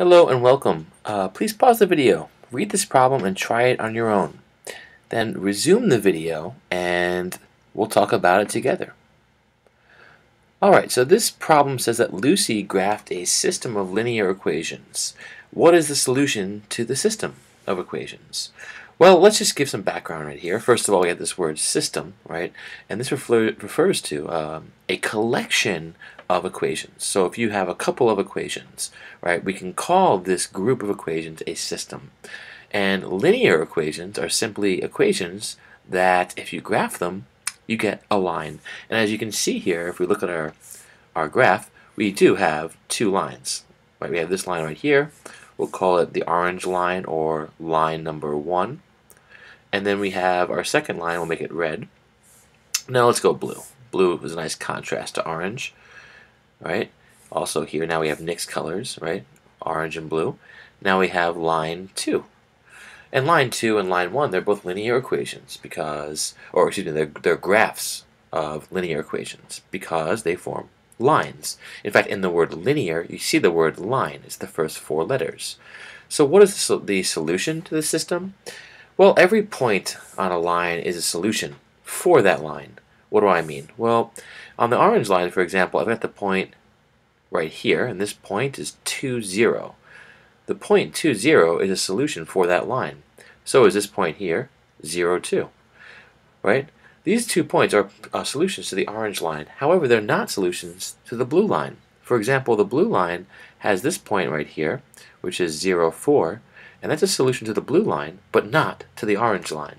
Hello and welcome. Uh, please pause the video, read this problem and try it on your own. Then resume the video and we'll talk about it together. Alright, so this problem says that Lucy graphed a system of linear equations. What is the solution to the system of equations? Well, let's just give some background right here. First of all, we have this word system, right? And this refer refers to um, a collection of equations. So if you have a couple of equations, right, we can call this group of equations a system. And linear equations are simply equations that if you graph them, you get a line. And as you can see here, if we look at our, our graph, we do have two lines. Right, we have this line right here. We'll call it the orange line or line number one. And then we have our second line, we'll make it red. Now let's go blue. Blue is a nice contrast to orange right? Also here now we have mixed colors, right? Orange and blue. Now we have line 2. And line 2 and line 1, they're both linear equations because, or excuse me, they're, they're graphs of linear equations because they form lines. In fact, in the word linear, you see the word line. It's the first four letters. So what is the solution to the system? Well, every point on a line is a solution for that line. What do I mean? Well, on the orange line, for example, I've got the point right here, and this point is 2, 0. The point 2, 0 is a solution for that line. So is this point here, 0, 2. Right? These two points are uh, solutions to the orange line. However, they're not solutions to the blue line. For example, the blue line has this point right here, which is 0, 4, and that's a solution to the blue line, but not to the orange line.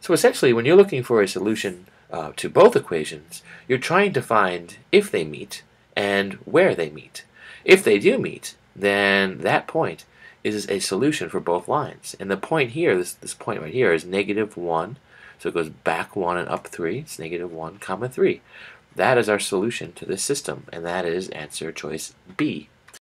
So essentially, when you're looking for a solution uh, to both equations, you're trying to find if they meet and where they meet. If they do meet, then that point is a solution for both lines. And the point here, this, this point right here, is negative 1. So it goes back 1 and up 3. It's negative 1 comma 3. That is our solution to this system, and that is answer choice B.